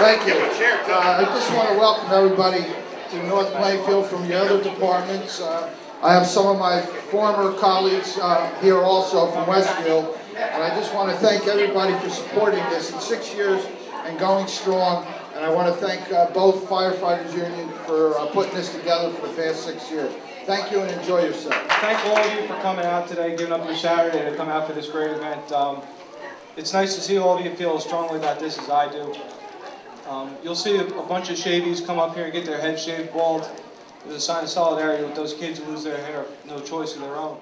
Thank you. Uh, I just want to welcome everybody to North Plainfield from the other departments. Uh, I have some of my former colleagues uh, here also from Westfield, and I just want to thank everybody for supporting this in six years and going strong. And I want to thank uh, both firefighters union for uh, putting this together for the past six years. Thank you and enjoy yourself. Thank all of you for coming out today, giving up your Saturday to come out for this great event. Um, it's nice to see all of you feel as strongly about this as I do. Um, you'll see a, a bunch of shavees come up here and get their heads shaved bald. It's a sign of solidarity with those kids who lose their hair, no choice of their own.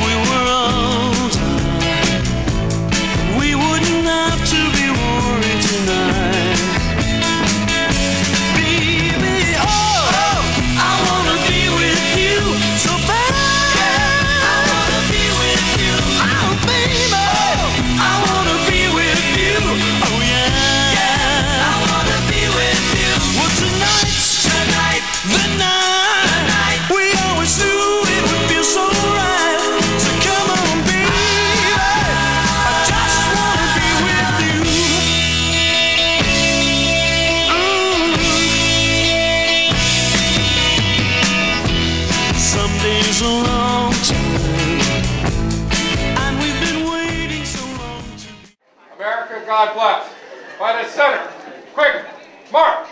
We were God bless. By the center. Quick, march.